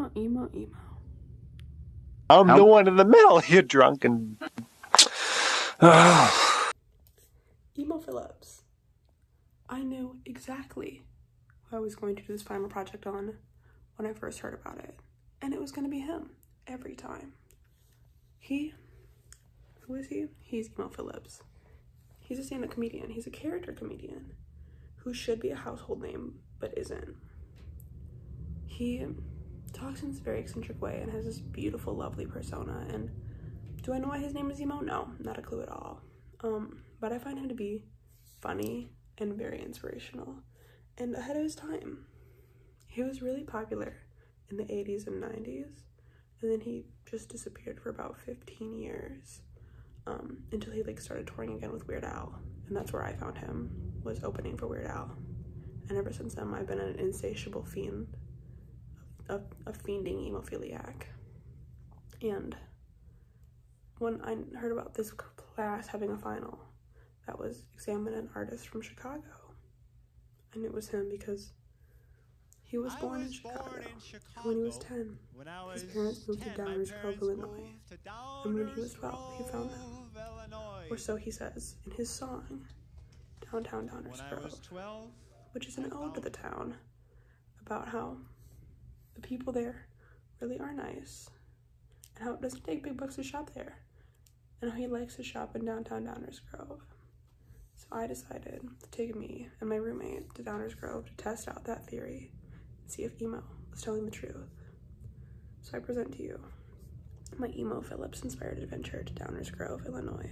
emo, emo, emo. I'm the one in the middle. You're drunk and. Emo Philips. I knew exactly who I was going to do this final project on when I first heard about it. And it was going to be him every time. He, who is he? He's Emo Philips. He's a stand up comedian, he's a character comedian who should be a household name but isn't. He talks in this very eccentric way and has this beautiful, lovely persona. And do I know why his name is Emo? No, not a clue at all. Um, but I find him to be funny and very inspirational and ahead of his time. He was really popular in the 80s and 90s, and then he just disappeared for about 15 years um, until he like started touring again with Weird Al, and that's where I found him was opening for Weird Al. And ever since then, I've been an insatiable fiend of, a fiending hemophiliac. And when I heard about this class having a final that was examine an artist from Chicago, And it was him because he was born, was in, Chicago. born in Chicago. When he was 10, his parents moved to Downers Grove, Illinois. And when he was 12, he found them. Or so he says in his song, Downtown Downers Grove, which is an ode to the town about how the people there really are nice and how it doesn't take big bucks to shop there and how he likes to shop in downtown Downers Grove. So I decided to take me and my roommate to Downers Grove to test out that theory and see if emo was telling the truth. So I present to you my emo Philips inspired adventure to Downers Grove, Illinois,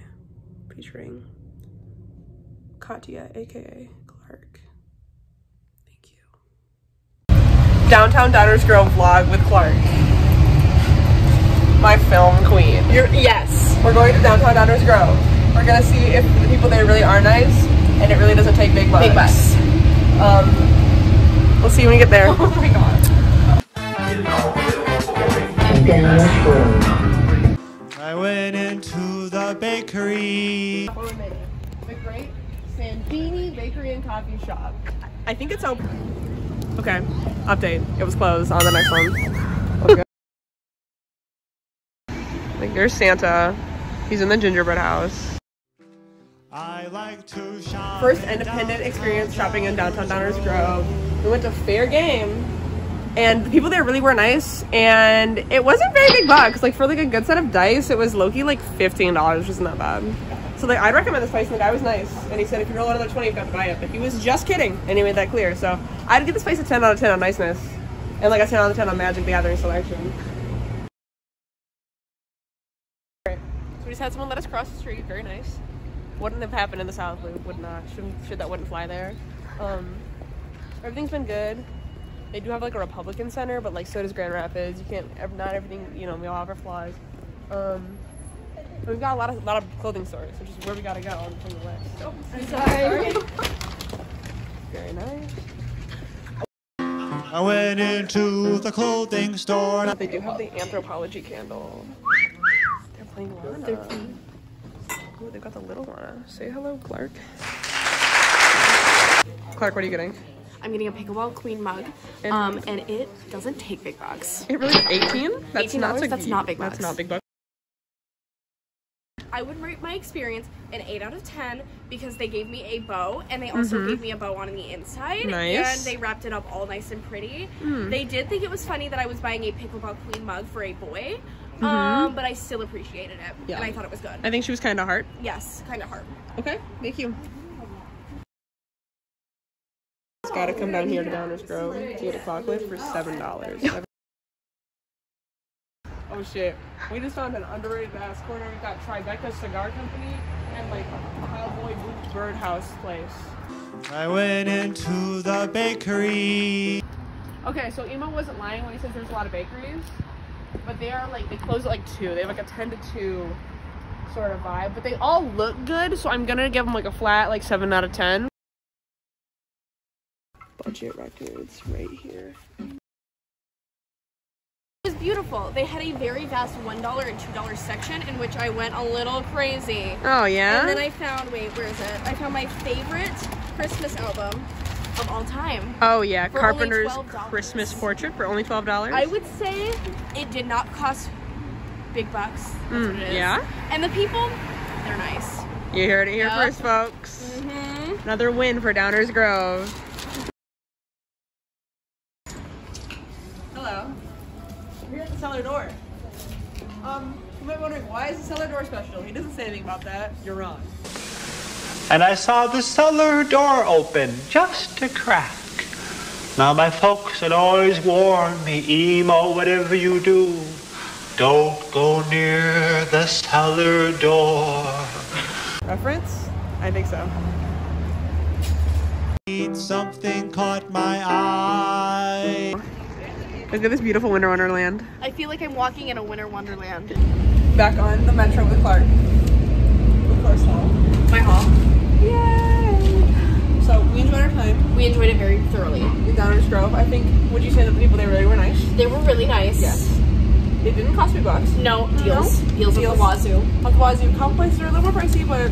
featuring Katya, aka Clark. Downtown Downers Grove vlog with Clark. My film queen. You're, yes. We're going to downtown Downers Grove. We're gonna see if the people there really are nice and it really doesn't take big bucks. Big bucks. Um, we'll see when we get there. Oh my god. I went into the bakery. The Great Sandini Bakery and Coffee Shop. I think it's open. Okay, update. It was closed. On the next one. Okay. like there's Santa. He's in the gingerbread house. I like to shop First independent experience shopping in downtown Downers Grove. We went to Fair Game and the people there really were nice and it wasn't very big bucks. Like for like a good set of dice, it was Loki like $15, which isn't that bad. So like I'd recommend this place and the guy was nice. And he said if you roll another 20, you've got to buy it. But he was just kidding and he made that clear. So I'd give this place a 10 out of 10 on niceness. And like a 10 out of 10 on Magic the Gathering selection. So we just had someone let us cross the street, very nice. Wouldn't have happened in the South Loop, would not. Shouldn't, should that wouldn't fly there. Um, everything's been good. They do have like a Republican center, but like so does Grand Rapids. You can't, not everything, you know, we all have our flaws. Um, we've got a lot of lot of clothing stores, which is where we gotta go on the list. Oh, I'm sorry. Very nice. I went into the clothing store. They do have the Anthropologie candle. They're playing Lana. They're playing. Ooh, they've got the little Lana. Say hello, Clark. Clark, what are you getting? I'm getting a Pickleball Queen mug, and, um, and it doesn't take big bucks. It really 18? That's $18? not That's not big bucks. That's not big bucks. I would rate my experience an 8 out of 10 because they gave me a bow and they also mm -hmm. gave me a bow on the inside. Nice. And they wrapped it up all nice and pretty. Mm. They did think it was funny that I was buying a pickleball queen mug for a boy. Mm -hmm. um, but I still appreciated it. Yeah. And I thought it was good. I think she was kind of hard. Yes, kind of hard. Okay, thank you. It's gotta come down here to Downers Grove, 8 o'clock lift for $7. Oh, shit. We just found an underrated ass corner. We got Tribeca Cigar Company and like Cowboy Boots Birdhouse Place. I went into the bakery. Okay, so Emo wasn't lying when he says there's a lot of bakeries, but they are like, they close at like 2. They have like a 10 to 2 sort of vibe, but they all look good, so I'm gonna give them like a flat, like 7 out of 10. Budget records right here. Beautiful. They had a very vast $1 and $2 section in which I went a little crazy. Oh yeah. And then I found, wait, where is it? I found my favorite Christmas album. of all time. Oh yeah, Carpenter's Christmas portrait for only twelve dollars. I would say it did not cost big bucks. That's Mm, what it is. yeah? And the people, they're nice. You heard it here Yep. first, folks. Mm-hmm. Another win for Downers Grove. Hello. We're here at the cellar door. Um, you might be wondering why is the cellar door special? He doesn't say anything about that. You're wrong. And I saw the cellar door open, just a crack. Now my folks had always warned me, emo, whatever you do, don't go near the cellar door. Reference? I think so. Something caught my eye. Look at this beautiful winter wonderland. I feel like I'm walking in a winter wonderland. Back on the metro with Clark. With Clark's hall. My hall. Yay! So we enjoyed our time We enjoyed it very thoroughly. in Downers Grove. I think, would you say that the people there really were nice? They were really nice. Yes. It didn't cost me bucks. No deals. No? Deals, Deals. with the wazoo. On the Wazoo, couple places are a little more pricey, but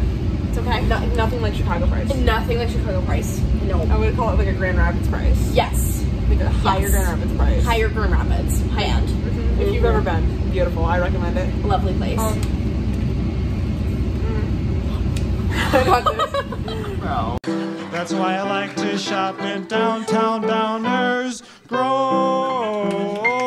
It's okay. no, nothing like Chicago price. Nothing like Chicago price. No. I would call it like a Grand Rapids price. Yes. Like a higher Yes. Grand Rapids price. Higher Grand Rapids. High end. Mm-hmm. If you've mm-hmm. ever been, beautiful. I recommend it. Lovely place. Um, mm. I got this. That's why I like to shop in downtown Downers Grove.